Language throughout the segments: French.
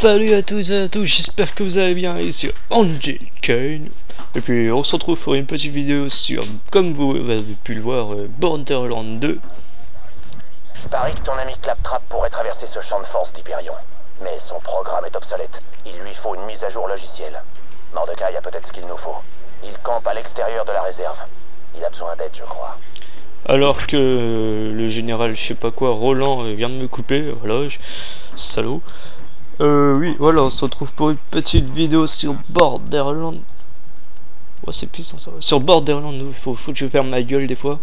Salut à tous et à tous, j'espère que vous allez bien ici Angel Kane Et puis on se retrouve pour une petite vidéo sur, comme vous avez pu le voir, euh, Borderlands 2 Je parie que ton ami Claptrap pourrait traverser ce champ de force d'Hyperion. Mais son programme est obsolète. Il lui faut une mise à jour logicielle. Mordecai a peut-être ce qu'il nous faut. Il campe à l'extérieur de la réserve. Il a besoin d'aide, je crois. Alors que le général, je sais pas quoi, Roland euh, vient de me couper, voilà, je... salaud euh, oui, voilà, on se retrouve pour une petite vidéo sur Borderlands. Ouais, c'est puissant ça. Sur Borderlands, il faut, que je ferme ma gueule des fois.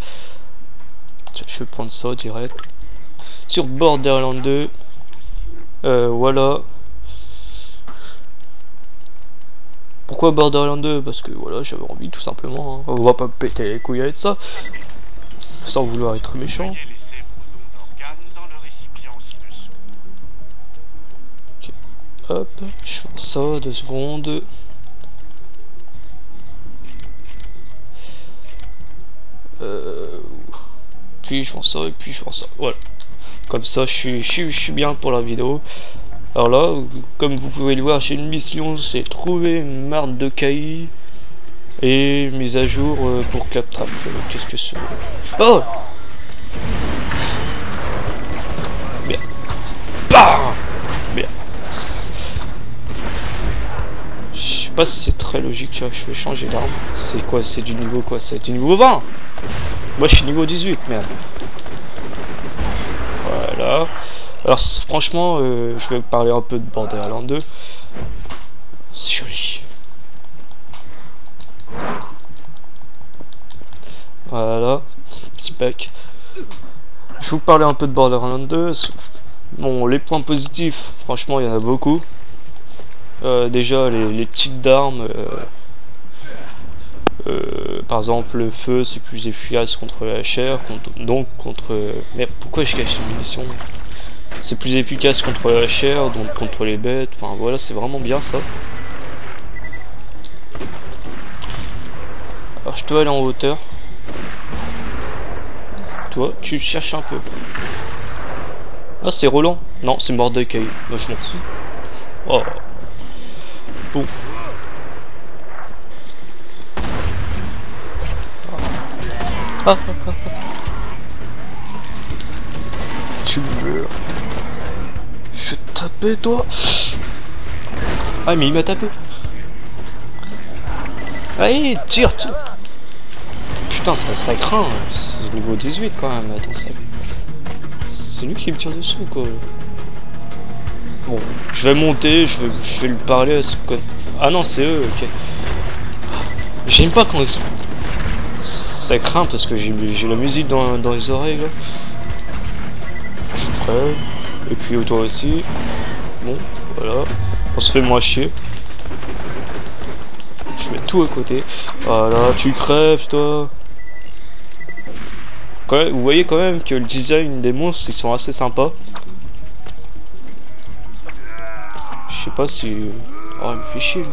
Je vais prendre ça direct. Sur Borderlands 2. Euh, voilà. Pourquoi Borderlands 2 Parce que voilà, j'avais envie tout simplement. Hein. On va pas péter les couilles avec ça. Sans vouloir être méchant. Hop, je fais ça, deux secondes. Euh, puis je fais ça et puis je fais ça. Voilà. Comme ça, je suis, je, suis, bien pour la vidéo. Alors là, comme vous pouvez le voir, j'ai une mission, c'est trouver une marque de caillis et mise à jour euh, pour Claptrap. Qu'est-ce que c'est? Oh pas si c'est très logique, je vais changer d'arme. C'est quoi C'est du niveau quoi C'est du niveau 20 Moi je suis niveau 18, merde. Voilà. Alors franchement, euh, je vais parler un peu de Borderlands 2. C'est joli. Voilà, petit pack. Je vais vous parler un peu de Borderlands 2. Bon, les points positifs, franchement, il y en a beaucoup. Euh, déjà les, petites d'armes euh, euh, par exemple le feu c'est plus efficace contre la chair donc contre mais pourquoi je cache une munition c'est plus efficace contre la chair donc contre les bêtes enfin voilà c'est vraiment bien ça. Alors je dois aller en hauteur. Toi tu cherches un peu. Ah c'est Roland. Non c'est Mordecai. Moi je m'en fous. Oh Bon. Ah, ah, ah, tu meurs. Je tapé toi. Ah mais il m'a tapé. Allez, tire, tire. Putain, ça, ça craint. C'est niveau 18 quand même. Attends, ça. C'est lui qui me tire dessous quoi. Bon, je vais monter, je vais, lui parler à ce con... Ah non, c'est eux, ok. J'aime pas quand ils sont... Ça craint parce que j'ai la musique dans, les oreilles, là. Je suis prêt. Et puis toi aussi. Bon, voilà. On se fait moins chier. Je mets tout à côté. Voilà, tu crèves, toi. Vous voyez quand même que le design des monstres, ils sont assez sympas. Pas si... Oh, il me fait chier.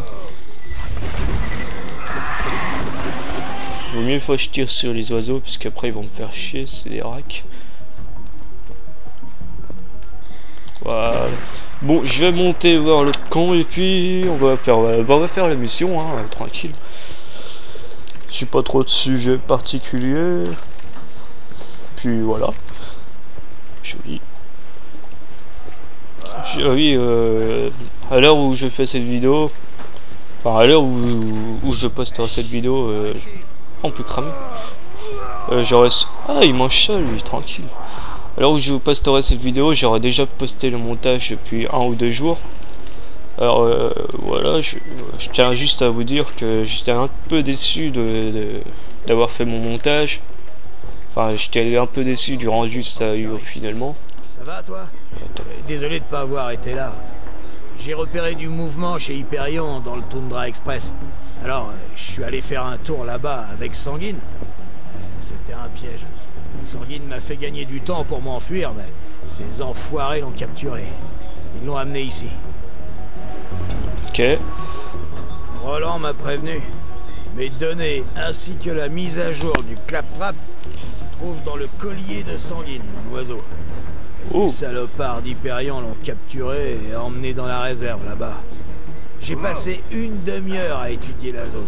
Vaut mieux que je tire sur les oiseaux, parce qu'après ils vont me faire chier, c'est des racks. Voilà. Bon, je vais monter voir le camp et puis on va faire, on va faire la mission, hein, tranquille. J'ai pas trop de sujets particuliers. Puis voilà. Joli. Ah oui, euh, à l'heure où je fais cette vidéo, enfin à l'heure où, où, je posterai cette vidéo, euh, on peut cramer. Euh, j'aurais... Ah, il mange ça lui, tranquille. À l'heure où je posterai cette vidéo, j'aurais déjà posté le montage depuis un ou deux jours. Alors euh, voilà, je, tiens juste à vous dire que j'étais un peu déçu de d'avoir fait mon montage. Enfin, j'étais un peu déçu du rendu que ça a eu finalement. Ça va toi? Désolé de pas avoir été là. J'ai repéré du mouvement chez Hyperion dans le Tundra Express. Alors, je suis allé faire un tour là-bas avec Sanguine. C'était un piège. Sanguine m'a fait gagner du temps pour m'enfuir, mais ces enfoirés l'ont capturé. Ils l'ont amené ici. Ok. Roland m'a prévenu. Mes données ainsi que la mise à jour du claptrap se trouvent dans le collier de Sanguine, mon oiseau. Oh. Les salopards d'Hyperion l'ont capturé et emmené dans la réserve là-bas. J'ai passé une demi-heure à étudier la zone.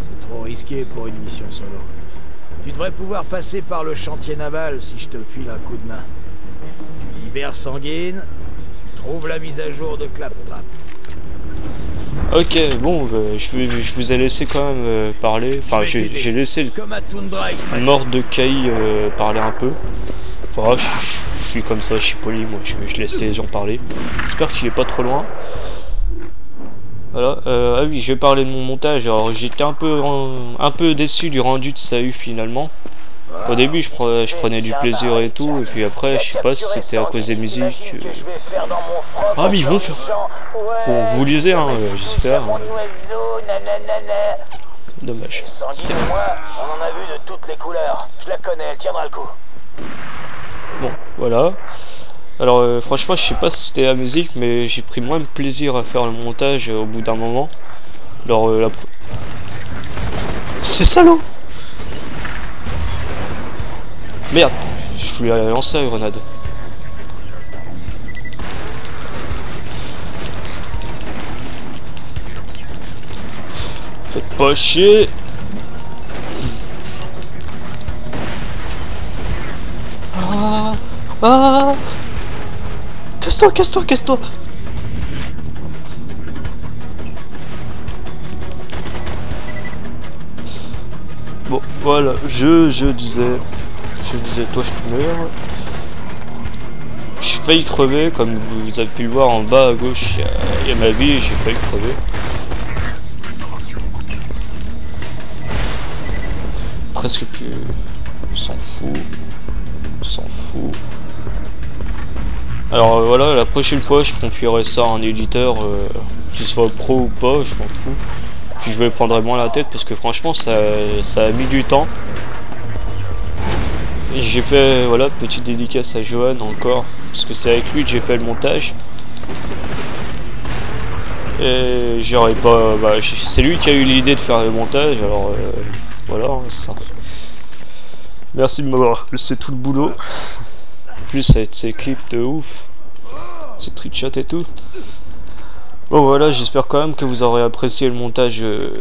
C'est trop risqué pour une mission solo. Tu devrais pouvoir passer par le chantier naval si je te file un coup de main. Tu libères Sanguine, tu trouves la mise à jour de Claptrap. Ok, bon, euh, je, vous ai laissé quand même euh, parler. Enfin, j'ai laissé le mort de Kai euh, parler un peu. Je- je suis comme ça, je suis poli, moi, je, laisse les gens parler. J'espère qu'il est pas trop loin. Voilà, euh, ah oui, je vais parler de mon montage. Alors, j'étais un peu, en- un peu déçu du rendu de Sahu finalement. Au début, je, pre- je prenais du plaisir et tout, et puis après, je sais pas si c'était à cause des musiques. euh, Ah, mais ils vont faire- Bon, vous lisez, hein, euh, j'espère. Nananana. Dommage. On en a vu de toutes les couleurs. Je la connais, elle tiendra le coup. Bon, voilà. Alors euh, franchement, je sais pas si c'était la musique, mais j'ai pris moins de plaisir à faire le montage euh, au bout d'un moment. Alors euh, la... C'est salaud Merde, je voulais lancer la grenade. Faites pas chier Ah Casse-toi, casse-toi, casse-toi Bon, voilà, je, je disais... Je disais, toi, je te meurs. J'ai failli crever, comme vous avez pu le voir en bas à gauche, il y a- il y, a ma vie, j'ai failli crever. Alors euh, voilà, la prochaine fois je confierai ça à un éditeur, euh, qu'il soit pro ou pas, je m'en fous. Puis je vais prendre moins la tête parce que franchement ça, ça a mis du temps. J'ai fait, voilà, petite dédicace à Johan encore, parce que c'est avec lui que j'ai fait le montage. Et j'aurais pas, bah, c'est lui qui a eu l'idée de faire le montage, alors euh, voilà, hein, ça. Merci de m'avoir laissé tout le boulot. Plus avec ces clips de ouf. Ces trickshots et tout. Bon voilà, j'espère quand même que vous aurez apprécié le montage euh,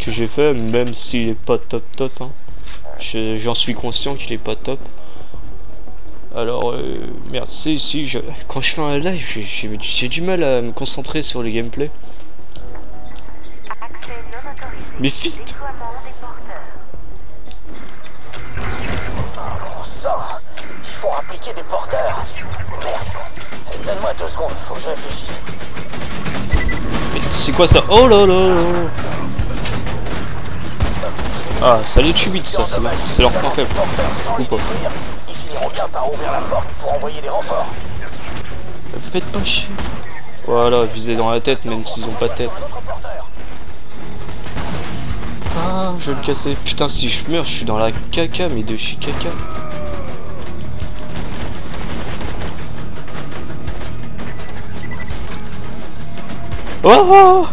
que j'ai fait, même s'il est pas top top. hein. Je- J'en suis conscient qu'il est pas top. Alors, euh, merde, c'est ici, je- quand je fais un live, j'ai- du mal à me concentrer sur le gameplay. Mais sang, faut appliquer des porteurs. Merde. Donne-moi deux secondes, faut que je réfléchisse. Mais c'est quoi ça Oh là là Ah, ça les tue vite ça, c'est leur point faible. Ou pas. ils finiront bien par ouvrir la porte pour envoyer des renforts. Faites pas chier. Voilà, visez dans la tête même s'ils ont pas de tête. Ah, je vais le casser. Putain, si je meurs, je suis dans la caca, mais de chez caca. Oh,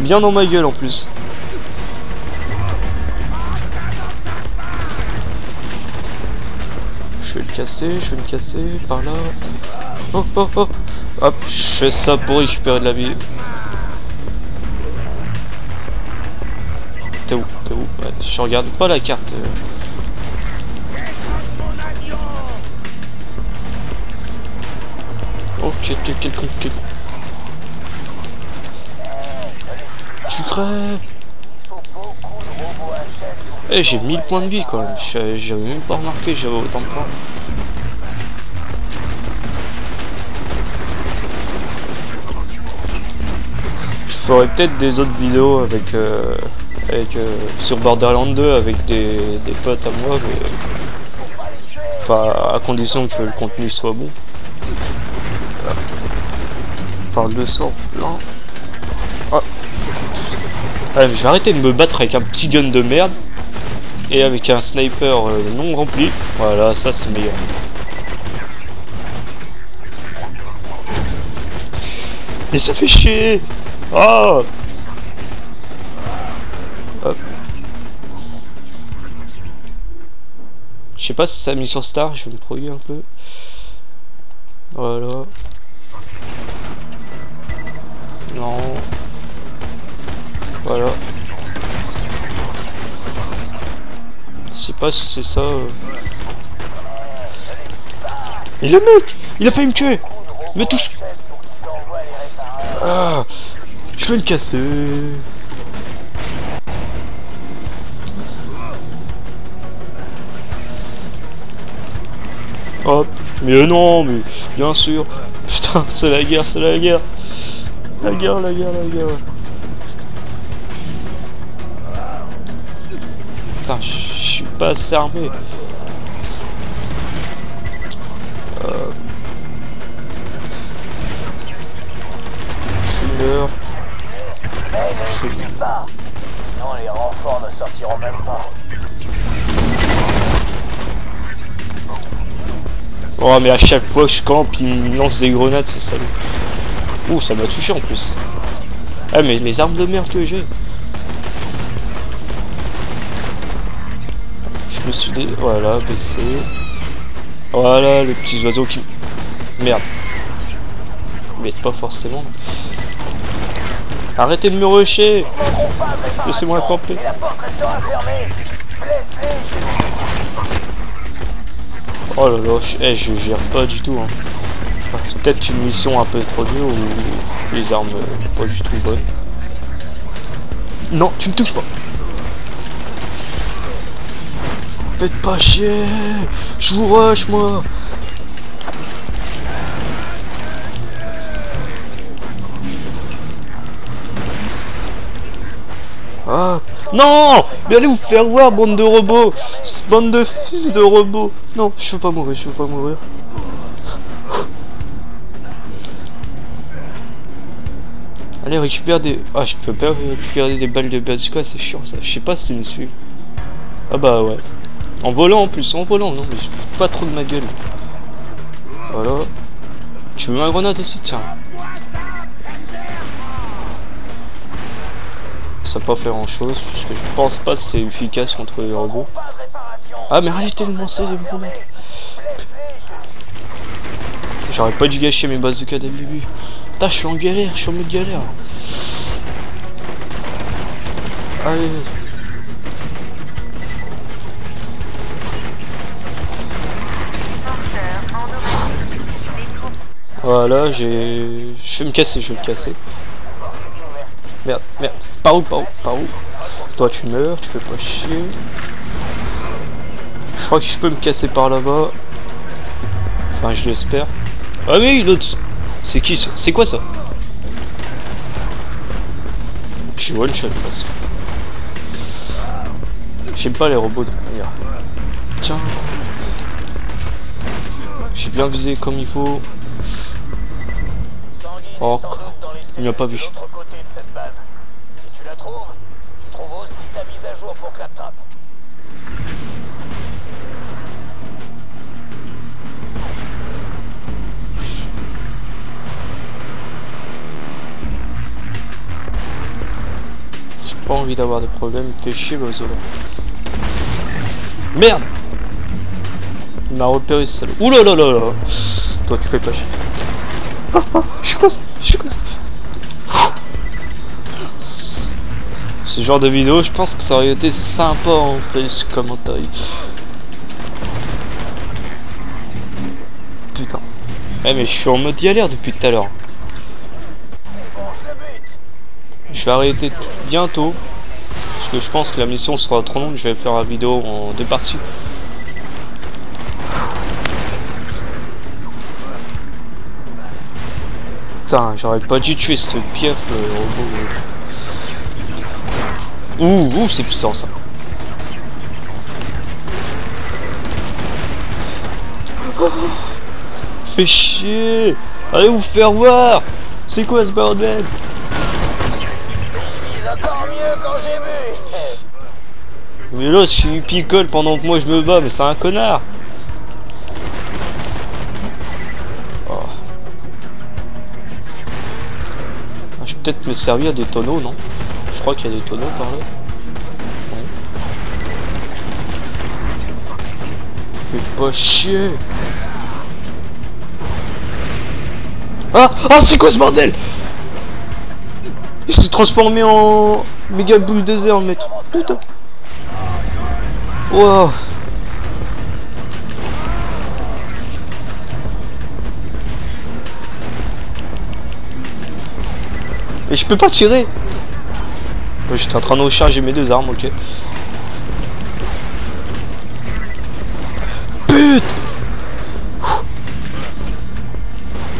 Bien dans ma gueule en plus. Je vais le casser, je vais le casser par là. Oh oh oh Hop, je fais ça pour récupérer de la vie. T'es où T'es où? Ouais, Je regarde pas la carte. Oh, quel, quel, quel quel... pour Eh, j'ai 1000 points de vie quand même. J'avais même pas remarqué j'avais autant de points. Je ferai peut-être des autres vidéos avec, euh, avec euh, sur Borderlands 2 avec des, des potes à moi, mais enfin à condition que le contenu soit bon. Voilà. Parle de ça, Ouais, je vais arrêter de me battre avec un petit gun de merde et avec un sniper euh, non rempli. Voilà, ça c'est meilleur. Et ça fait chier Oh sais pas si ça a mis sur Star, je vais me produire un peu. Voilà. Non. Voilà. Je sais pas si c'est ça. euh. Et le mec Il a failli me tuer Me touche Ah Je vais le casser Hop Mais non, mais bien sûr Putain, c'est la guerre, c'est la guerre La guerre, la guerre, la guerre Je suis pas assez armé Euh, Je meurs. Mais ne le dis pas Sinon les renforts ne sortiront même pas. Oh mais à chaque fois que je campe, il me lance des grenades, c'est salaud. Ouh, ça m'a touché en plus. Ah mais les armes de merde que j'ai. Voilà, baissé. Voilà, les petits oiseaux qui... Merde. Mais pas forcément. Arrêtez de me rusher. Laissez-moi camper. Oh là là, je, eh, je gère pas du tout. Hein. C'est peut-être une mission un peu trop dure ou les armes euh, pas du tout bonnes. Non, tu me touches pas. Faites pas chier Je vous rush moi Ah Non Mais allez vous faire voir, bande de robots Bande de fils de robots Non, je veux pas mourir, je veux pas mourir. Allez, récupère des... Ah, je peux pas récupérer des balles de bazooka, c'est chiant ça. Je sais pas si me suit. Ah bah ouais. En volant en plus, en volant, non mais je fous pas trop de ma gueule. Voilà. Tu veux ma grenade aussi Tiens. Ça va pas faire grand chose, parce que je pense pas que c'est efficace contre les robots. De. Ah mais arrêtez de lancer les grenades. J'aurais pas dû gâcher mes bazookas dès le début. Putain, je suis en galère, je suis en mode galère. Allez. Voilà, j'ai... Je vais me casser, je vais me casser. Merde, merde. Par où, par où, par où? Toi tu meurs, tu fais pas chier. Je crois que je peux me casser par là-bas. Enfin, je l'espère. Ah oui, l'autre. C'est qui ça? C'est quoi ça? Je suis one shot presque. J'aime pas les robots de manière. Tiens. J'ai bien visé comme il faut. Oh, est sans doute dans les il m'a pas cellules vu. de l'autre côté de cette base. Si tu la trouves, tu trouves aussi ta mise à jour pour Claptrap. J'ai pas envie d'avoir des problèmes. Fais chier là. Merde Il m'a repéré ce salaud. Ouh là là là là Toi tu fais pas chier. Je suis cassé, Ce genre de vidéo, je pense que ça aurait été sympa en ce commentaire. Putain. Eh mais je suis en mode galère depuis tout à l'heure. Je vais arrêter bientôt. Parce que je pense que la mission sera trop longue. Je vais faire la vidéo en deux parties. Putain, j'aurais pas dû tuer ce pief robot. Ouh, ouh, c'est puissant ça. Fais chier Allez vous faire voir C'est quoi ce bordel? Je suis encore mieux quand j'ai bu. Mais là, il picole pendant que moi je me bats, mais c'est un connard. Oh. Ah, je vais peut-être me servir des tonneaux, non? Je crois qu'il y a des tonneaux par là. Fais pas chier. Ah Ah c'est quoi ce bordel? Il s'est transformé en méga boule désert maître. Putain. Wow. Et je peux pas tirer J'étais en train de recharger mes deux armes, ok. Putain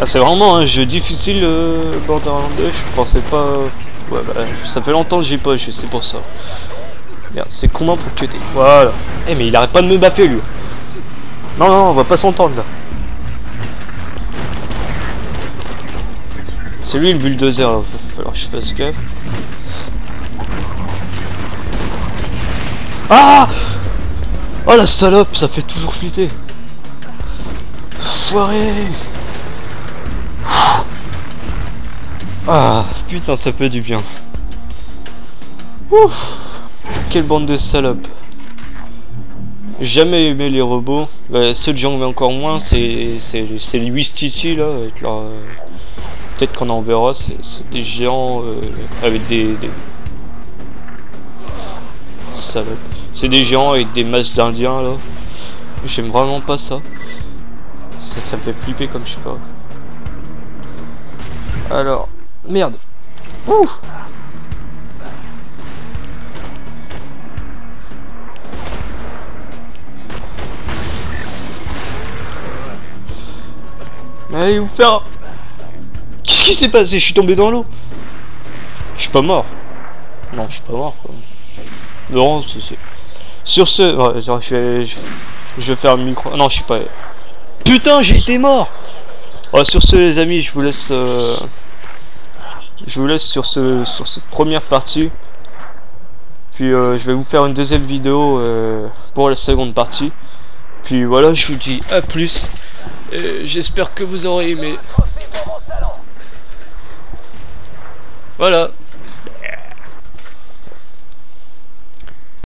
Ah c'est vraiment un jeu difficile euh, Borderlands 2, je pensais pas... Ouais bah ça fait longtemps que j'ai pas joué, c'est pour ça. Merde, c'est comment pour que Voilà. Eh mais il arrête pas de me baffer lui. Non non, on va pas s'entendre là. C'est lui le bulldozer, va falloir que je fasse gaffe. Ah Oh la salope, ça fait toujours flipper. Foiré Ah putain ça fait du bien. Ouf Quelle bande de salopes. Jamais aimé les robots. Bah, ceux que j'en encore moins, c'est les 8 Stitchy là, avec leur, peut-être qu'on en verra, c'est des géants euh, avec des... des... C'est des géants avec des masses d'indiens là. J'aime vraiment pas ça. ça. Ça me fait flipper comme je sais pas. Alors, merde. Ouh Allez vous faire Qu'est-ce qui s'est passé? Je suis tombé dans l'eau. Je suis pas mort. Non, je suis pas mort. Quoi. Non, c'est... Sur ce... Je, vais... je vais faire le micro... Non, je suis pas... Putain, j'ai été mort Sur ce, les amis, je vous laisse... Euh, je vous laisse sur, ce, sur cette première partie. Puis euh, je vais vous faire une deuxième vidéo euh, pour la seconde partie. Puis voilà, je vous dis à plus. J'espère que vous aurez aimé. Voilà.